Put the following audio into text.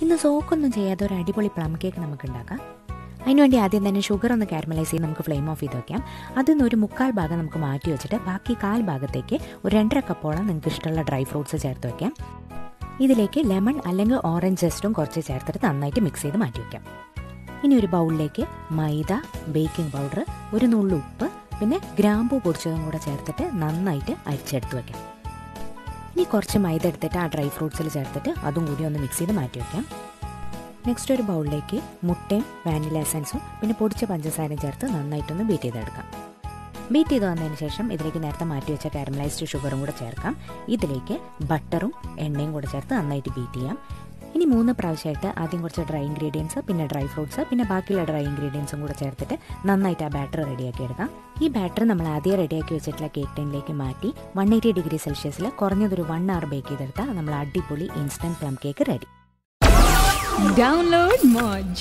ഇന്ന് സോക്കൊന്നും ചെയ്യാതെ ഒരു അടിപൊളി പ്ലം കേക്ക് നമുക്ക് ഉണ്ടാക്കാം അതിനുവേണ്ടി ആദ്യം തന്നെ ഷുഗർ ഒന്ന് കാരമലൈസ് ചെയ്ത് നമുക്ക് ഫ്ലെയിം ഓഫ് ചെയ്ത് വയ്ക്കാം അതിൽ നിന്ന് ഒരു മുക്കാൽ ഭാഗം നമുക്ക് മാറ്റി വെച്ചിട്ട് ബാക്കി കാൽ ഭാഗത്തേക്ക് ഒരു രണ്ടര കപ്പോളം നിങ്ങൾക്ക് ഇഷ്ടമുള്ള ഡ്രൈ ഫ്രൂട്ട്സ് ചേർത്ത് വയ്ക്കാം ഇതിലേക്ക് ലെമൺ അല്ലെങ്കിൽ ഓറഞ്ച് ജസ്റ്റും കുറച്ച് ചേർത്തിട്ട് നന്നായിട്ട് മിക്സ് ചെയ്ത് മാറ്റി വയ്ക്കാം ഇനി ഒരു ബൗളിലേക്ക് മൈദ ബേക്കിംഗ് പൗഡർ ഒരു നുള്ളു ഉപ്പ് പിന്നെ ഗ്രാമ്പൂ പൊടിച്ചതും കൂടെ ചേർത്തിട്ട് നന്നായിട്ട് അരിച്ചെടുത്ത് വെക്കാം. ഇനി കുറച്ച് മൈദ എടുത്തിട്ട് ആ ഡ്രൈ ഫ്രൂട്ട്സിൽ ചേർത്തിട്ട് അതും കൂടി ഒന്ന് മിക്സ് ചെയ്ത് മാറ്റി വയ്ക്കാം നെക്സ്റ്റ് ഒരു ബൗളിലേക്ക് മുട്ടയും വാനില എസൻസും പിന്നെ പൊടിച്ച പഞ്ചസാരയും ചേർത്ത് നന്നായിട്ടൊന്ന് ബീറ്റ് ചെയ്തെടുക്കാം. ബീറ്റ് ചെയ്ത് വന്നതിന് ശേഷം ഇതിലേക്ക് നേരത്തെ മാറ്റി വെച്ച കാരമലൈസ്ഡ് ഷുഗറും കൂടെ ചേർക്കാം. ഇതിലേക്ക് ബട്ടറും എണ്ണയും കൂടെ ചേർത്ത് നന്നായിട്ട് ബീറ്റ് ചെയ്യാം. ഇനി മൂന്ന് പ്രാവശ്യമായിട്ട് ആദ്യം കുറച്ച് ഡ്രൈ ഇൻഗ്രീഡിയൻസ് പിന്നെ ഡ്രൈ ഫ്രൂട്ട്സ് പിന്നെ ബാക്കിയുള്ള ഡ്രൈ ഇൻഗ്രീഡിയൻസും കൂടെ ചേർത്തിട്ട് നന്നായിട്ട് ആ ബാറ്റർ റെഡിയാക്കി എടുക്കാം ഈ ബാറ്റർ നമ്മൾ ആദ്യം റെഡിയാക്കി വെച്ചിട്ടുള്ള കേക്ക് ടൈനിലേക്ക് മാറ്റി വൺ എയ്റ്റി ഡിഗ്രി സെൽഷ്യസിൽ കുറഞ്ഞതൊരു വൺ അവർ ബേക്ക് ചെയ്തെടുത്താൽ നമ്മൾ അടിപൊളി instant plum cake ready download Moj.